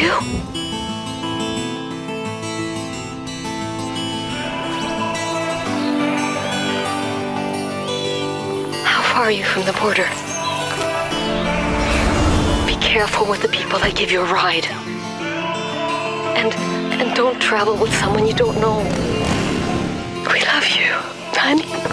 you? How far are you from the border? Be careful with the people that give you a ride. And and don't travel with someone you don't know. We love you, honey.